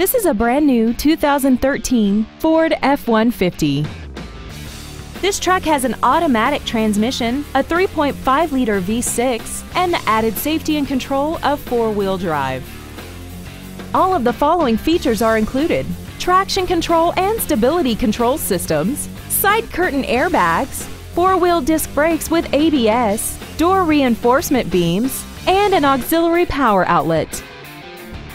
This is a brand new 2013 Ford F-150. This truck has an automatic transmission, a 3.5-liter V6, and the added safety and control of four-wheel drive. All of the following features are included. Traction control and stability control systems, side curtain airbags, four-wheel disc brakes with ABS, door reinforcement beams, and an auxiliary power outlet.